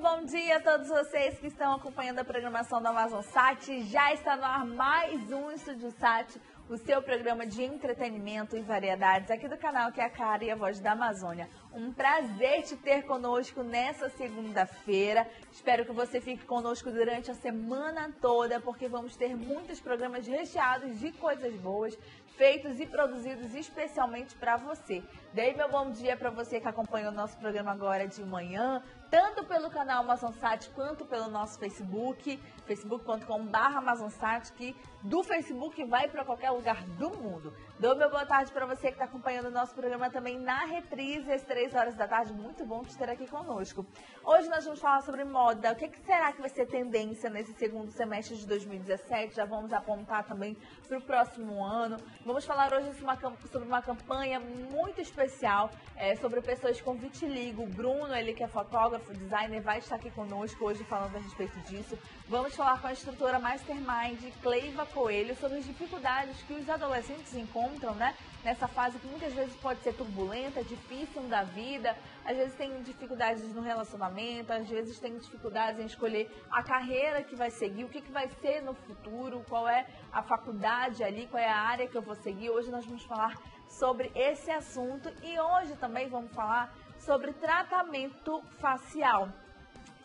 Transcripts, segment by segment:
bom dia a todos vocês que estão acompanhando a programação da Amazon Sat. Já está no ar mais um Estúdio Sat, o seu programa de entretenimento e variedades aqui do canal que é a cara e a voz da Amazônia. Um prazer te ter conosco nessa segunda-feira. Espero que você fique conosco durante a semana toda, porque vamos ter muitos programas recheados de coisas boas, feitos e produzidos especialmente para você. Dei meu bom dia para você que acompanha o nosso programa agora de manhã, tanto pelo canal AmazonSat quanto pelo nosso Facebook, facebook.com.br AmazonSat, que do Facebook vai para qualquer lugar do mundo. Dou meu boa tarde para você que está acompanhando o nosso programa também na reprise, às três horas da tarde. Muito bom te ter aqui conosco. Hoje nós vamos falar sobre moda. O que, que será que vai ser tendência nesse segundo semestre de 2017? Já vamos apontar também para o próximo ano. Vamos falar hoje sobre uma campanha muito especial é, sobre pessoas com vitiligo. Bruno, ele que é fotógrafo, designer, vai estar aqui conosco hoje falando a respeito disso. Vamos falar com a instrutora Mastermind, Cleiva Coelho, sobre as dificuldades que os adolescentes encontram, né? Nessa fase que muitas vezes pode ser turbulenta, difícil da vida, às vezes tem dificuldades no relacionamento, às vezes tem dificuldades em escolher a carreira que vai seguir, o que, que vai ser no futuro, qual é a faculdade ali, qual é a área que eu vou seguir. Hoje nós vamos falar sobre esse assunto e hoje também vamos falar sobre tratamento facial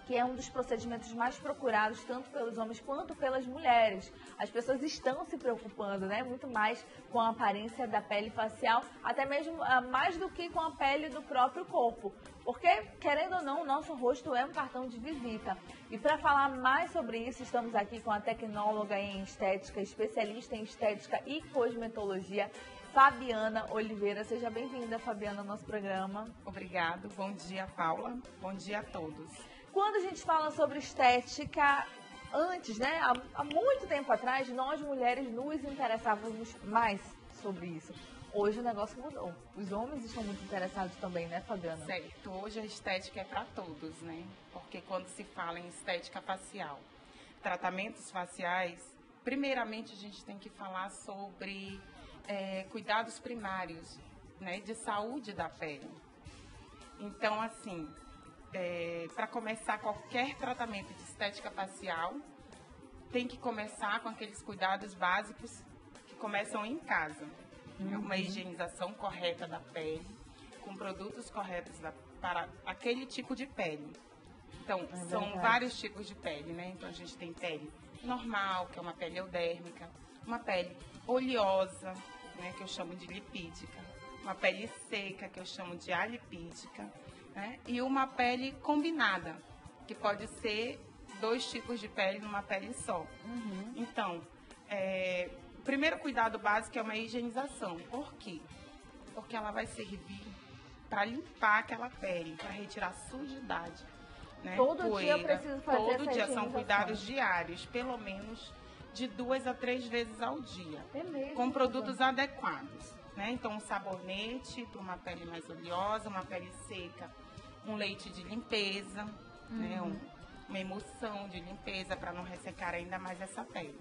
que é um dos procedimentos mais procurados tanto pelos homens quanto pelas mulheres. As pessoas estão se preocupando, né, muito mais com a aparência da pele facial, até mesmo uh, mais do que com a pele do próprio corpo. Porque, querendo ou não, o nosso rosto é um cartão de visita. E para falar mais sobre isso, estamos aqui com a tecnóloga em estética, especialista em estética e cosmetologia, Fabiana Oliveira. Seja bem-vinda, Fabiana, ao nosso programa. Obrigado. Bom dia, Paula. Bom dia a todos. Quando a gente fala sobre estética, antes, né, há, há muito tempo atrás, nós mulheres nos interessávamos mais sobre isso. Hoje o negócio mudou. Os homens estão muito interessados também, né, Fabiana? Certo. Hoje a estética é para todos, né? Porque quando se fala em estética facial, tratamentos faciais, primeiramente a gente tem que falar sobre é, cuidados primários, né, de saúde da pele. Então, assim, é, para começar qualquer tratamento de estética facial, tem que começar com aqueles cuidados básicos que começam em casa. Uhum. Uma higienização correta da pele, com produtos corretos da, para aquele tipo de pele. Então, é são vários tipos de pele, né? Então, a gente tem pele normal, que é uma pele eudérmica, uma pele oleosa, né, que eu chamo de lipídica, uma pele seca, que eu chamo de alipídica, né? E uma pele combinada, que pode ser dois tipos de pele numa pele só. Uhum. Então, é, o primeiro cuidado básico é uma higienização. Por quê? Porque ela vai servir para limpar aquela pele, para retirar sujidade. Né? Todo Poeira, dia eu preciso fazer Todo dia são cuidados diários, pelo menos de duas a três vezes ao dia. É mesmo? Com produtos adequados. Né? Então, um sabonete para uma pele mais oleosa, uma pele seca um leite de limpeza, uhum. né? Um, uma emulsão de limpeza para não ressecar ainda mais essa pele.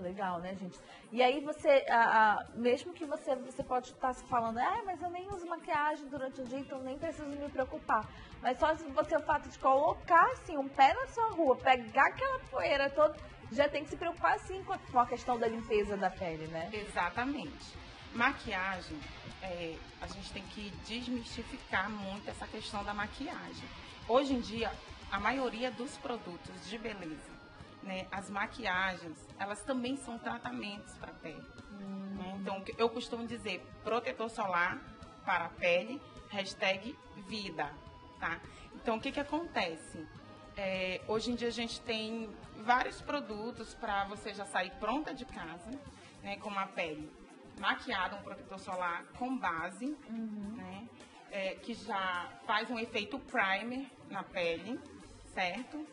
Legal, né, gente? E aí você, a, a, mesmo que você, você pode estar se falando, ah, mas eu nem uso maquiagem durante o dia, então nem preciso me preocupar. Mas só se você, o fato de colocar, assim, um pé na sua rua, pegar aquela poeira toda, já tem que se preocupar, sim, com a, com a questão da limpeza da pele, né? Exatamente. Maquiagem é, a gente tem que desmistificar muito essa questão da maquiagem. Hoje em dia, a maioria dos produtos de beleza, né, as maquiagens, elas também são tratamentos para a pele. Hum. Né? Então, eu costumo dizer protetor solar para a pele, hashtag vida, tá? Então, o que que acontece? É, hoje em dia a gente tem vários produtos para você já sair pronta de casa, né, com uma pele maquiado, um protetor solar com base, uhum. né? É, que já faz um efeito primer na pele, certo?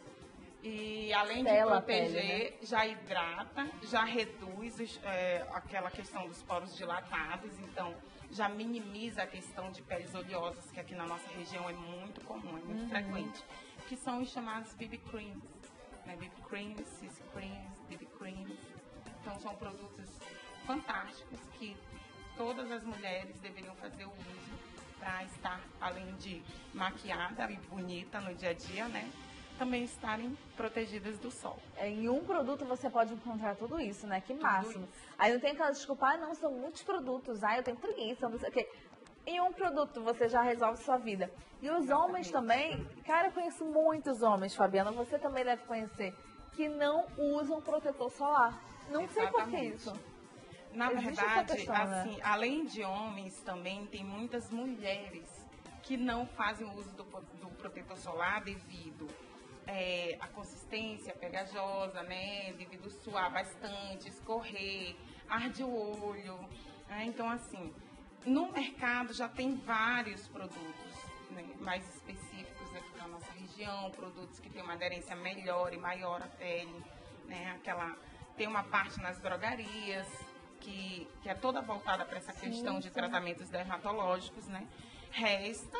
E além de proteger, pele, né? já hidrata, já reduz os, é, aquela questão dos poros dilatados, então já minimiza a questão de peles oleosas, que aqui na nossa região é muito comum, é muito uhum. frequente, que são os chamados BB creams, né? BB creams, CC creams, BB creams. Então são produtos fantásticos que todas as mulheres deveriam fazer o uso para estar, além de maquiada e bonita no dia a dia, né? Também estarem protegidas do sol. É, em um produto você pode encontrar tudo isso, né? Que máximo. Aí não tem aquela desculpa, ah, não, são muitos produtos, ah, eu tenho preguiça, não sei o quê. Em um produto você já resolve sua vida. E os Exatamente. homens também, cara, eu conheço muitos homens, Fabiana, você também deve conhecer, que não usam protetor solar. Não Exatamente. sei por que isso. Na Existe verdade, questão, né? assim, né? além de homens também, tem muitas mulheres que não fazem uso do, do protetor solar devido é, à consistência pegajosa, né? Devido suar bastante, escorrer, arde o olho. Né? Então, assim, no mercado já tem vários produtos né, mais específicos aqui na nossa região, produtos que têm uma aderência melhor e maior à pele, né? Aquela tem uma parte nas drogarias, que, que é toda voltada para essa questão sim, de sim. tratamentos dermatológicos, né? Resta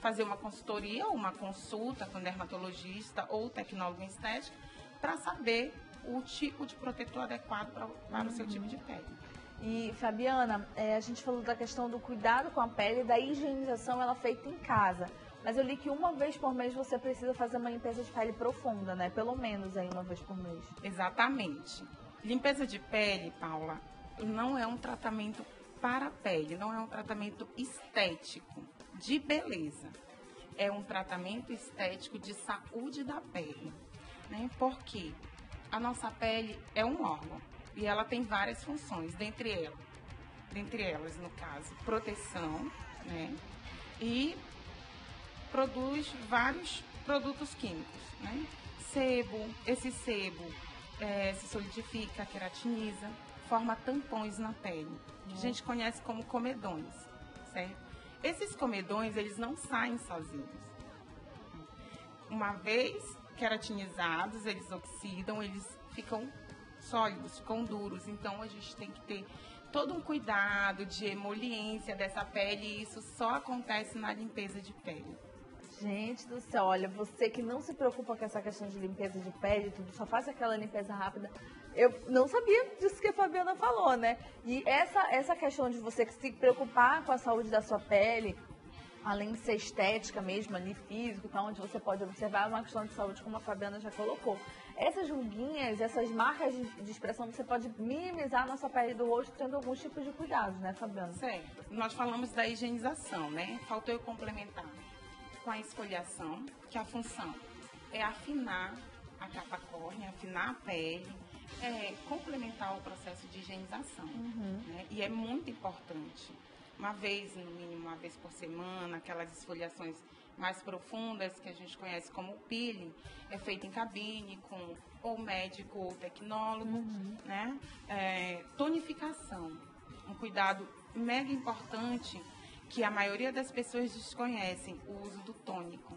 fazer uma consultoria ou uma consulta com dermatologista ou tecnólogo em estética para saber o tipo de protetor adequado pra, para uhum. o seu tipo de pele. E Fabiana, é, a gente falou da questão do cuidado com a pele, da higienização ela feita em casa. Mas eu li que uma vez por mês você precisa fazer uma limpeza de pele profunda, né? Pelo menos aí uma vez por mês. Exatamente. Limpeza de pele, Paula, não é um tratamento para a pele, não é um tratamento estético, de beleza. É um tratamento estético de saúde da pele. Né? Porque a nossa pele é um órgão e ela tem várias funções, dentre elas, dentre elas no caso, proteção, né? E produz vários produtos químicos, né? Sebo, esse sebo é, se solidifica, queratiniza, forma tampões na pele, que a gente conhece como comedões, certo? Esses comedões, eles não saem sozinhos. Uma vez queratinizados, eles oxidam, eles ficam sólidos, ficam duros. Então, a gente tem que ter todo um cuidado de emoliência dessa pele e isso só acontece na limpeza de pele. Gente do céu, olha, você que não se preocupa com essa questão de limpeza de pele, tudo, só faz aquela limpeza rápida. Eu não sabia disso que a Fabiana falou, né? E essa, essa questão de você se preocupar com a saúde da sua pele, além de ser estética mesmo, ali físico, tá, onde você pode observar, é uma questão de saúde, como a Fabiana já colocou. Essas ruguinhas, essas marcas de, de expressão, você pode minimizar a nossa pele do rosto tendo alguns tipos de cuidados, né, Fabiana? Certo. Nós falamos da higienização, né? Faltou eu complementar com a esfoliação, que a função é afinar a capa córnea, afinar a pele, é, complementar o processo de higienização. Uhum. Né? E é muito importante. Uma vez, no mínimo uma vez por semana, aquelas esfoliações mais profundas, que a gente conhece como peeling, é feita em cabine com ou médico ou tecnólogo, uhum. né? É, tonificação, um cuidado mega importante que a maioria das pessoas desconhecem, o uso do tônico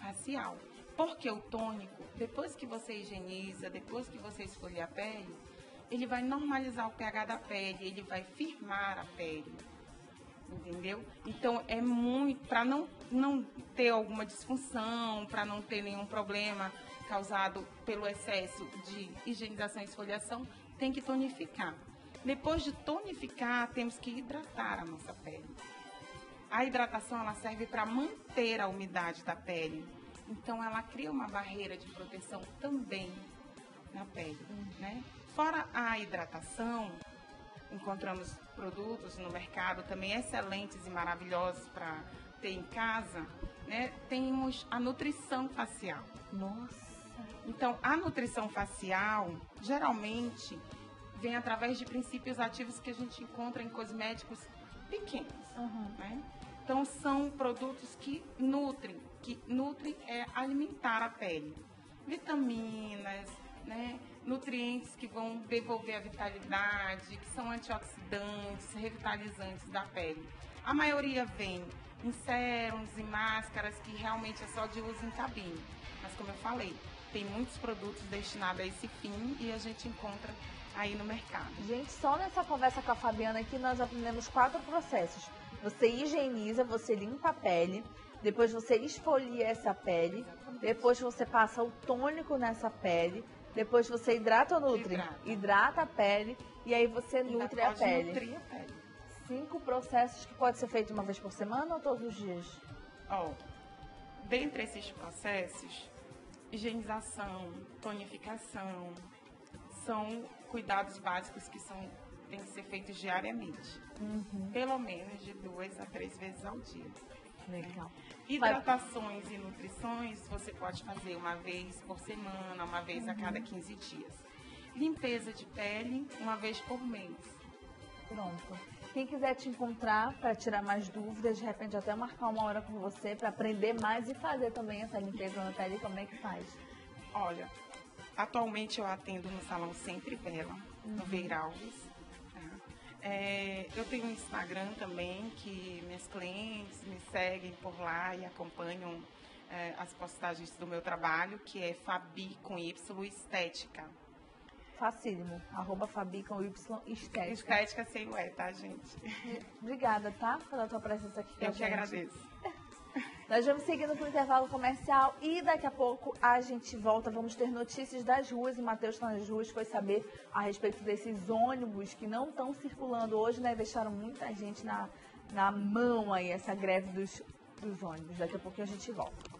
facial. Porque o tônico, depois que você higieniza, depois que você esfolia a pele, ele vai normalizar o pH da pele, ele vai firmar a pele. Entendeu? Então é muito para não não ter alguma disfunção, para não ter nenhum problema causado pelo excesso de higienização e esfoliação, tem que tonificar. Depois de tonificar, temos que hidratar a nossa pele. A hidratação ela serve para manter a umidade da pele então ela cria uma barreira de proteção também na pele, né? Fora a hidratação, encontramos produtos no mercado também excelentes e maravilhosos para ter em casa, né? Temos a nutrição facial. Nossa. Então, a nutrição facial geralmente vem através de princípios ativos que a gente encontra em cosméticos pequenos, uhum. né? Então, são produtos que nutrem que nutre é alimentar a pele. Vitaminas, né, nutrientes que vão devolver a vitalidade, que são antioxidantes, revitalizantes da pele. A maioria vem em sérums e máscaras que realmente é só de uso em cabine. Mas como eu falei, tem muitos produtos destinados a esse fim e a gente encontra aí no mercado. Gente, só nessa conversa com a Fabiana aqui nós aprendemos quatro processos. Você higieniza, você limpa a pele, depois você esfolia essa pele. Depois você passa o tônico nessa pele. Depois você hidrata ou nutre? Hidrata, hidrata a pele. E aí você nutre a pele. Nutrir a pele. cinco processos que pode ser feito uma vez por semana ou todos os dias? Ó, dentre esses processos, higienização, tonificação, são cuidados básicos que são, têm que ser feitos diariamente. Uhum. Pelo menos de duas a três vezes ao dia. Legal. Hidratações e nutrições você pode fazer uma vez por semana, uma vez a cada 15 dias. Limpeza de pele, uma vez por mês. Pronto. Quem quiser te encontrar para tirar mais dúvidas, de repente até marcar uma hora com você para aprender mais e fazer também essa limpeza na pele, como é que faz? Olha, atualmente eu atendo no Salão Sempre Bela, no Veiralves. É, eu tenho um Instagram também, que minhas clientes me seguem por lá e acompanham é, as postagens do meu trabalho, que é Fabi com Y Estética. Facílimo. Arroba Fabi com Y estética. Estética sem o E, tá, gente? Obrigada, tá? Pela tua presença aqui Eu que agradeço. Nós vamos seguindo para o intervalo comercial e daqui a pouco a gente volta. Vamos ter notícias das ruas. O Matheus está nas ruas, foi saber a respeito desses ônibus que não estão circulando hoje, né? Deixaram muita gente na, na mão aí, essa greve dos, dos ônibus. Daqui a pouco a gente volta.